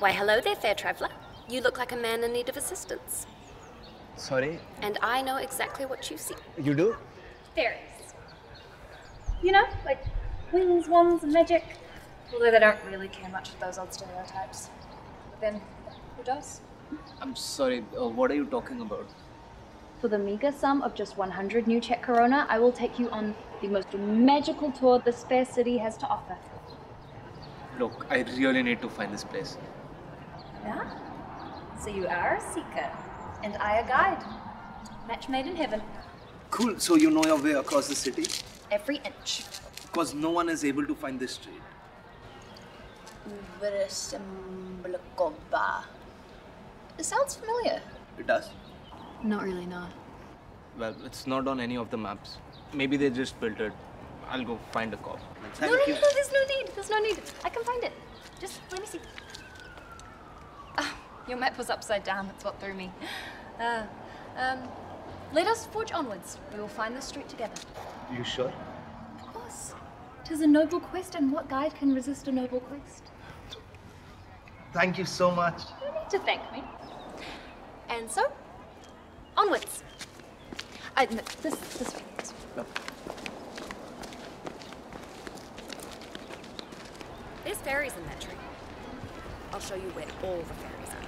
Why, hello there, fair traveller. You look like a man in need of assistance. Sorry, And I know exactly what you see. you do? Fairies. You know, like wings, wands, and magic. Although they don't really care much for those old stereotypes. But then, who does? I'm sorry, uh, what are you talking about? For the meager sum of just 100 new Czech koruna, I will take you on the most magical tour this fair city has to offer. Look, I really need to find this place. Yeah? So you are a seeker, and I a guide. Match made in heaven. Cool, so you know your way across the city? Every inch. Because no one is able to find this street. It sounds familiar. It does? Not really, no. Well, it's not on any of the maps. Maybe they just built it. I'll go find a cop. Thank no, no, you. no, there's no need. There's no need. I can find it. Just let me see. Your map was upside down. That's what threw me. Uh, um, let us forge onwards. We will find this street together. You sure? Of course. Tis a noble quest, and what guide can resist a noble quest? Thank you so much. No need to thank me. And so, onwards. I, no, this, this way. This way. There's fairies in that tree. I'll show you where all the fairies are.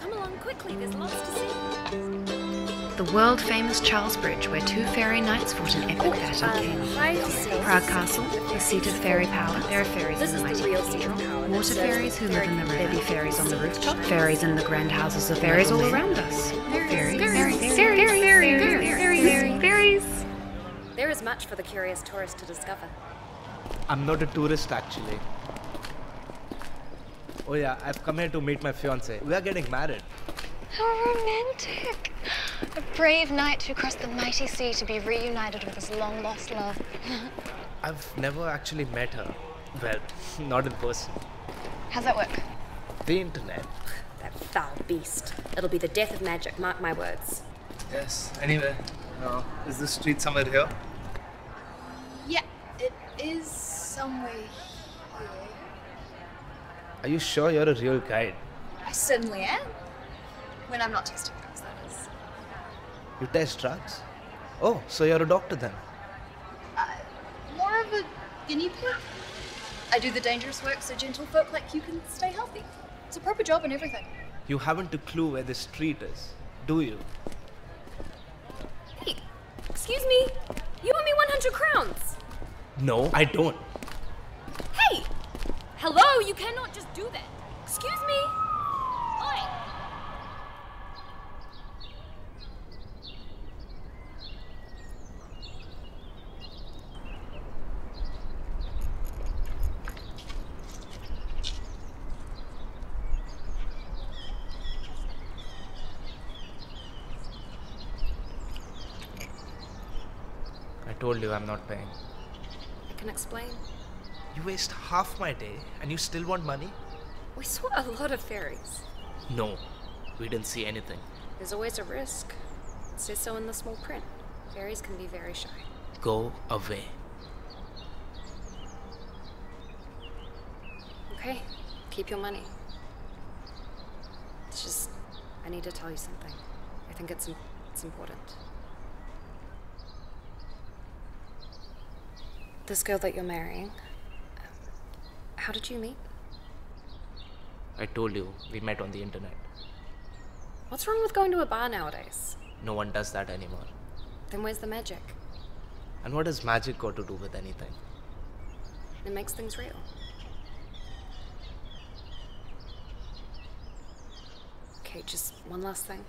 Come along quickly, there's lots to see. The world famous Charles Bridge, where two fairy knights fought an epic battle, Um, came. high to see. Prague Castle, the seat of fairy power. There are fairies This in the is the mighty real cathedral, water fairies who live in the fairy- river, baby fairies on the rooftop, fairies in the grand houses of fairies all around us. Fairies, fairies, fairies, fairies, fairies, fairies, fairies. There is much for the curious tourist to discover. I'm not a tourist actually. Oh yeah, I've come here to meet my fiance. We are getting married. How romantic! A brave knight who crossed the mighty sea to be reunited with his long lost love. I've never actually met her. Well, not in person. How's that work? The internet. That foul beast. It'll be the death of magic, mark my words. Yes. Anyway, uh, is this street somewhere here? Yeah, it is somewhere here. Are you sure you're a real guide? I certainly am. When I'm not testing drugs, that is. You test drugs? Oh, so you're a doctor then? Uh, more of a guinea pig. I do the dangerous work so gentle folk like you can stay healthy. It's a proper job and everything. You haven't a clue where this street is, do you? Hey, excuse me. You owe me 100 crowns. No, I don't. Hello, you cannot just do that. Excuse me. Oi! I told you I'm not paying. I can explain. You waste half my day and you still want money? We saw a lot of fairies. No, we didn't see anything. There's always a risk. It says so in the small print. Fairies can be very shy. Go away. Okay, keep your money. It's just, I need to tell you something. I think it's, it's important. This girl that you're marrying, how did you meet? I told you, we met on the internet. What's wrong with going to a bar nowadays? No one does that anymore. Then where's the magic? And what has magic got to do with anything? It makes things real. Okay, just one last thing.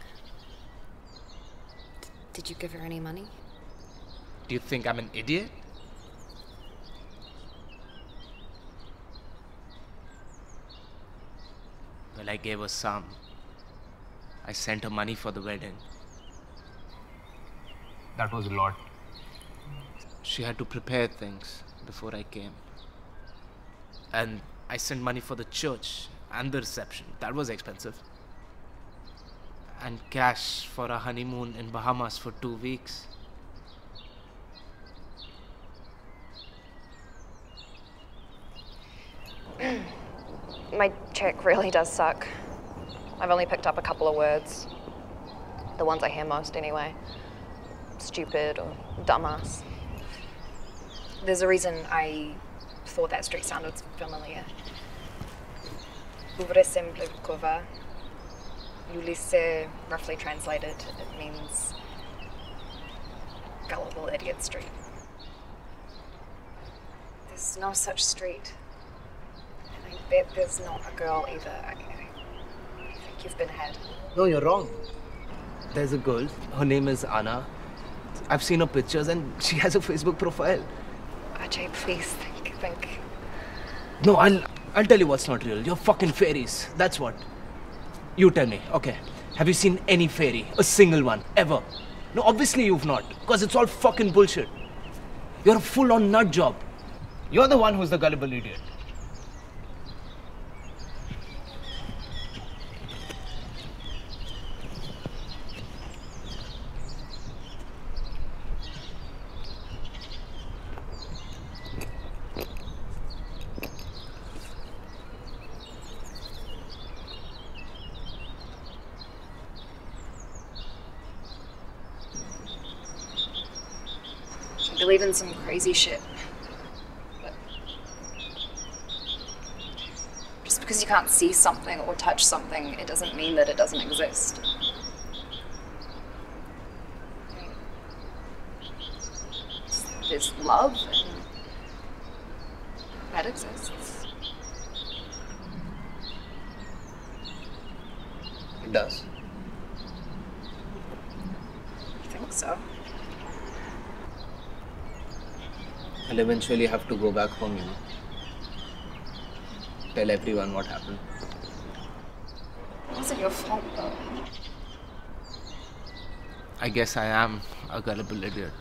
D- did you give her any money? Do you think I'm an idiot? Well, I gave her some. I sent her money for the wedding. That was a lot. She had to prepare things before I came. And I sent money for the church and the reception. That was expensive. And cash for a honeymoon in Bahamas for two weeks. My Czech really does suck. I've only picked up a couple of words. The ones I hear most, anyway. Stupid or dumbass. There's a reason I thought that street sounded familiar. Uvre Semblivkova. Ulice, roughly translated, it means gullible idiot street. There's no such street. And I bet there's not a girl either. I, I, I think you've been had. No, you're wrong. There's a girl. Her name is Anna. I've seen her pictures and she has a Facebook profile. Ajay, please think, think. No, I'll I'll tell you what's not real. You're fucking fairies. That's what. You tell me. Okay. Have you seen any fairy? A single one ever? No, obviously you've not, because it's all fucking bullshit. You're a full-on nut job. You're the one who's the gullible idiot. Believe in some crazy shit. But just because you can't see something or touch something, it doesn't mean that it doesn't exist. There's love, and that exists. It does. I think so. I'll eventually have to go back home, you know. Tell everyone what happened. It wasn't your fault, though. I guess I am a gullible idiot.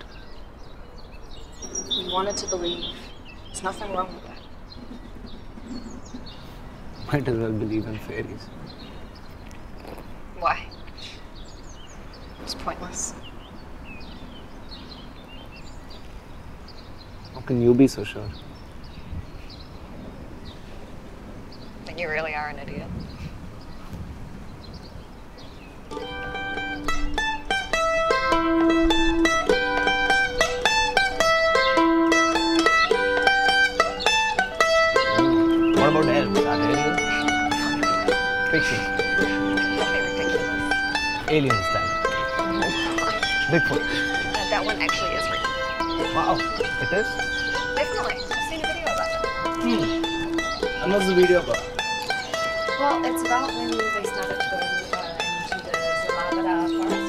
You wanted to believe. There's nothing wrong with that. Might as well believe in fairies. Why? It's pointless. Can you be so sure? Then you really are an idiot. What about elves? Are they real? Fiction. Ridiculous. Aliens then. Bigfoot. Uh, that one actually is real. Wow. It is? Definitely. I've seen a video about it. And what's the video about? Well, it's about when they started to go uh, into the Zimbabwe forest.